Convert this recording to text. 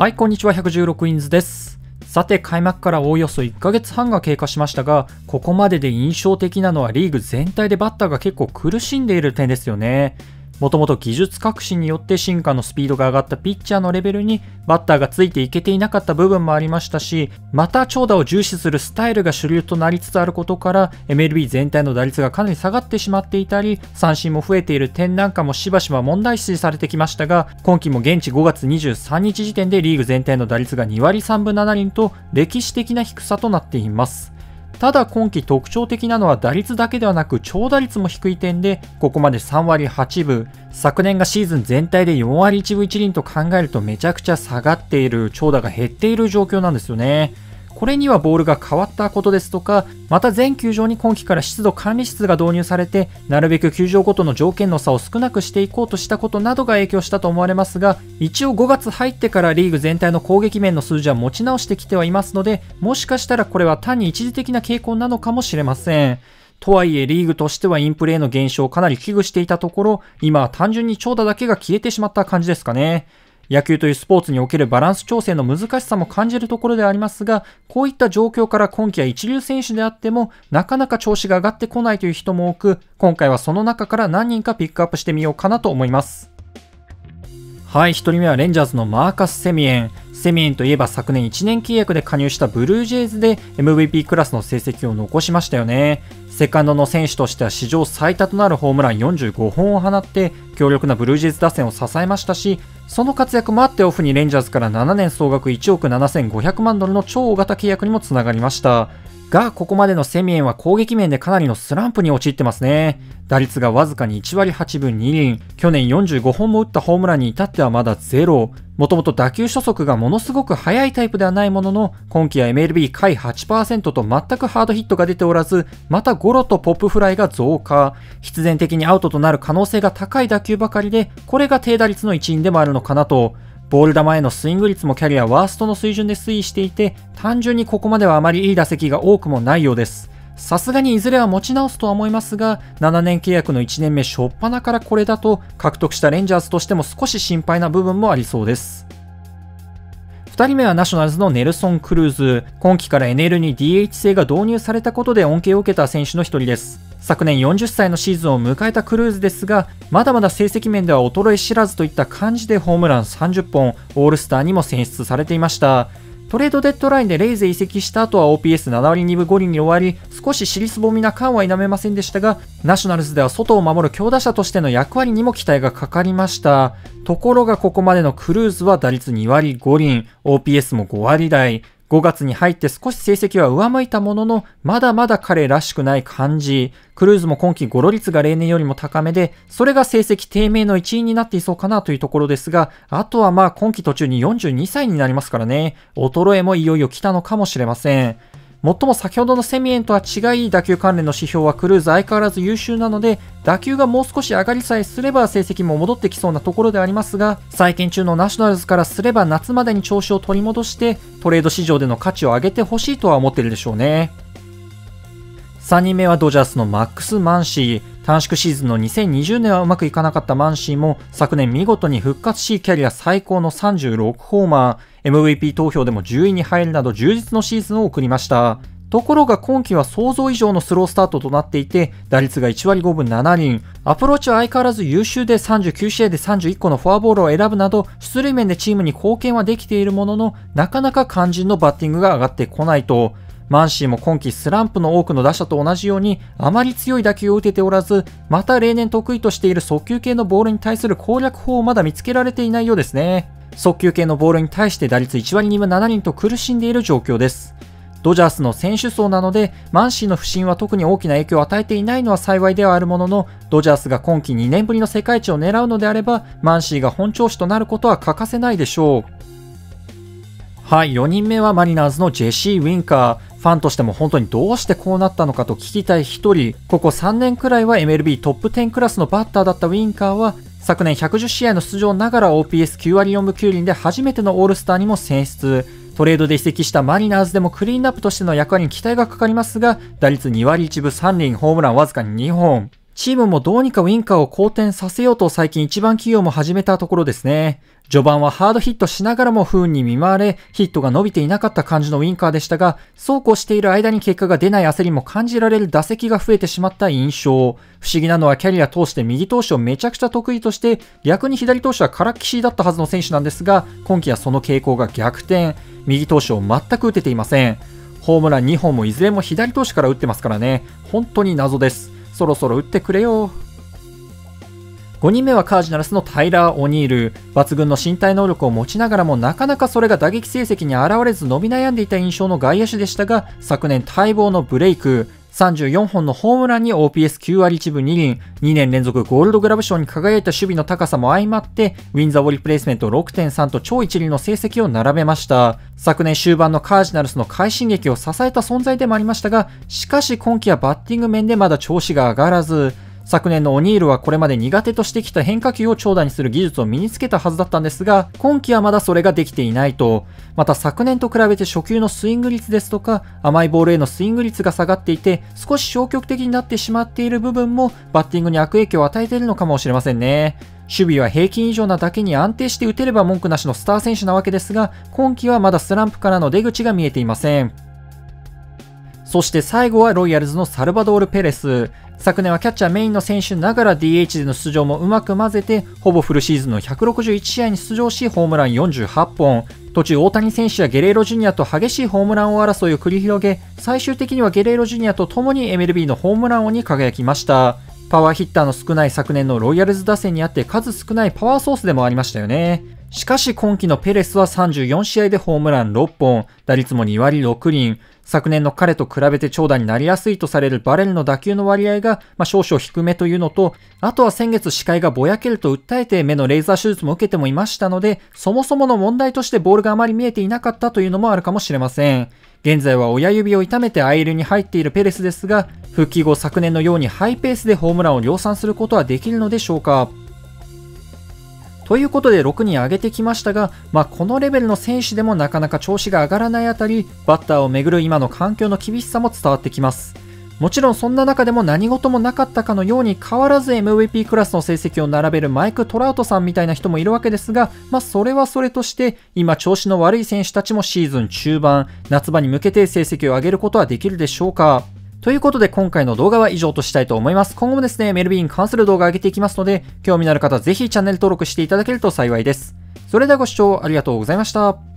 はい、こんにちは、116インズです。さて、開幕からおおよそ1ヶ月半が経過しましたが、ここまでで印象的なのはリーグ全体でバッターが結構苦しんでいる点ですよね。もともと技術革新によって進化のスピードが上がったピッチャーのレベルにバッターがついていけていなかった部分もありましたし、また長打を重視するスタイルが主流となりつつあることから MLB 全体の打率がかなり下がってしまっていたり、三振も増えている点なんかもしばしば問題視されてきましたが、今季も現地5月23日時点でリーグ全体の打率が2割3分7厘と歴史的な低さとなっています。ただ今季特徴的なのは打率だけではなく長打率も低い点で、ここまで3割8分、昨年がシーズン全体で4割1分1厘と考えるとめちゃくちゃ下がっている、長打が減っている状況なんですよね。これにはボールが変わったことですとか、また全球場に今季から湿度管理室が導入されて、なるべく球場ごとの条件の差を少なくしていこうとしたことなどが影響したと思われますが、一応5月入ってからリーグ全体の攻撃面の数字は持ち直してきてはいますので、もしかしたらこれは単に一時的な傾向なのかもしれません。とはいえリーグとしてはインプレーの減少をかなり危惧していたところ、今は単純に長打だけが消えてしまった感じですかね。野球というスポーツにおけるバランス調整の難しさも感じるところでありますが、こういった状況から今季は一流選手であっても、なかなか調子が上がってこないという人も多く、今回はその中から何人かピックアップしてみようかなと思います。はい、1人目はレンジャーズのマーカス・セミエン。セミエンといえば昨年1年契約で加入したブルージェイズで MVP クラスの成績を残しましたよね。セカンドの選手としては史上最多となるホームラン45本を放って強力なブルージェイズ打線を支えましたしその活躍もあってオフにレンジャーズから7年総額1億7500万ドルの超大型契約にもつながりましたが、ここまでのセミエンは攻撃面でかなりのスランプに陥ってますね。打率がわずかに1割8分2厘。去年45本も打ったホームランに至ってはまだゼロ。もともと打球初速がものすごく速いタイプではないものの、今季は MLB 回8%と全くハードヒットが出ておらず、またゴロとポップフライが増加。必然的にアウトとなる可能性が高い打球ばかりで、これが低打率の一因でもあるのかなと。ボール球へのスイング率もキャリアワーストの水準で推移していて、単純にここまではあまりいい打席が多くもないようです。さすがにいずれは持ち直すとは思いますが、7年契約の1年目初っ端からこれだと、獲得したレンジャーズとしても少し心配な部分もありそうです。2人目はナショナルズのネルソン・クルーズ。今季から NL に DH 制が導入されたことで恩恵を受けた選手の一人です。昨年40歳のシーズンを迎えたクルーズですが、まだまだ成績面では衰え知らずといった感じでホームラン30本、オールスターにも選出されていました。トレードデッドラインでレイゼ移籍した後は OPS7 割2分5厘に終わり、少し尻すぼみな感は否めませんでしたが、ナショナルズでは外を守る強打者としての役割にも期待がかかりました。ところがここまでのクルーズは打率2割5厘、OPS も5割台、5月に入って少し成績は上向いたものの、まだまだ彼らしくない感じ。クルーズも今季ゴロ率が例年よりも高めで、それが成績低迷の一因になっていそうかなというところですが、あとはまあ今季途中に42歳になりますからね、衰えもいよいよ来たのかもしれません。最も先ほどのセミエンとは違い打球関連の指標はクルーズ相変わらず優秀なので打球がもう少し上がりさえすれば成績も戻ってきそうなところでありますが再建中のナショナルズからすれば夏までに調子を取り戻してトレード市場での価値を上げてほしいとは思ってるでしょうね3人目はドジャースのマックス・マンシー。短縮シーズンの2020年はうまくいかなかったマンシーも昨年見事に復活しキャリア最高の36ホーマー。MVP 投票でも10位に入るなど充実のシーズンを送りました。ところが今季は想像以上のスロースタートとなっていて、打率が1割5分7厘、アプローチは相変わらず優秀で39試合で31個のフォアボールを選ぶなど、出塁面でチームに貢献はできているものの、なかなか肝心のバッティングが上がってこないと、マンシーも今季スランプの多くの打者と同じようにあまり強い打球を打てておらず、また例年得意としている速球系のボールに対する攻略法をまだ見つけられていないようですね。速球系のボールに対して打率1割2分7厘と苦しんでいる状況です。ドジャースの選手層なので、マンシーの不振は特に大きな影響を与えていないのは幸いではあるものの、ドジャースが今季2年ぶりの世界一を狙うのであれば、マンシーが本調子となることは欠かせないでしょう。はい、4人目はマリナーズのジェシー・ウィンカー。ファンとしても本当にどうしてこうなったのかと聞きたい一人、ここ3年くらいは MLB トップ10クラスのバッターだったウィンカーは、昨年110試合の出場ながら OPS9 割4分9厘で初めてのオールスターにも選出。トレードで移籍したマリナーズでもクリーンアップとしての役割に期待がかかりますが、打率2割1分3厘、ホームランわずかに2本。チームもどうにかウィンカーを好転させようと最近一番企業も始めたところですね。序盤はハードヒットしながらも不運に見舞われ、ヒットが伸びていなかった感じのウィンカーでしたが、そうこうしている間に結果が出ない焦りも感じられる打席が増えてしまった印象。不思議なのはキャリア通して右投手をめちゃくちゃ得意として、逆に左投手はからっきしだったはずの選手なんですが、今季はその傾向が逆転。右投手を全く打てていません。ホームラン2本もいずれも左投手から打ってますからね。本当に謎です。そろそろ打ってくれよ。5人目はカージナルスのタイラー・オニール。抜群の身体能力を持ちながらもなかなかそれが打撃成績に現れず伸び悩んでいた印象の外野手でしたが、昨年待望のブレイク。34本のホームランに OPS9 割1分2厘、2年連続ゴールドグラブ賞に輝いた守備の高さも相まって、ウィンザウォリプレイスメント6.3と超一流の成績を並べました。昨年終盤のカージナルスの快進撃を支えた存在でもありましたが、しかし今季はバッティング面でまだ調子が上がらず、昨年のオニールはこれまで苦手としてきた変化球を長打にする技術を身につけたはずだったんですが、今季はまだそれができていないと。また昨年と比べて初球のスイング率ですとか、甘いボールへのスイング率が下がっていて、少し消極的になってしまっている部分も、バッティングに悪影響を与えているのかもしれませんね。守備は平均以上なだけに安定して打てれば文句なしのスター選手なわけですが、今季はまだスランプからの出口が見えていません。そして最後はロイヤルズのサルバドール・ペレス。昨年はキャッチャーメインの選手ながら DH での出場もうまく混ぜて、ほぼフルシーズンの161試合に出場し、ホームラン48本。途中、大谷選手やゲレーロジュニアと激しいホームラン王争いを繰り広げ、最終的にはゲレーロジュニアと共に MLB のホームラン王に輝きました。パワーヒッターの少ない昨年のロイヤルズ打線にあって数少ないパワーソースでもありましたよね。しかし今季のペレスは34試合でホームラン6本、打率も2割6厘、昨年の彼と比べて長打になりやすいとされるバレルの打球の割合が、まあ、少々低めというのと、あとは先月視界がぼやけると訴えて目のレーザー手術も受けてもいましたので、そもそもの問題としてボールがあまり見えていなかったというのもあるかもしれません。現在は親指を痛めてアイルに入っているペレスですが、復帰後昨年のようにハイペースでホームランを量産することはできるのでしょうかということで6人挙げてきましたが、まあ、このレベルの選手でもなかなか調子が上がらないあたり、バッターをめぐる今の環境の厳しさも伝わってきます。もちろんそんな中でも何事もなかったかのように変わらず MVP クラスの成績を並べるマイク・トラウトさんみたいな人もいるわけですが、まあそれはそれとして今調子の悪い選手たちもシーズン中盤、夏場に向けて成績を上げることはできるでしょうかということで今回の動画は以上としたいと思います。今後もですね、メルビーに関する動画を上げていきますので、興味のある方ぜひチャンネル登録していただけると幸いです。それではご視聴ありがとうございました。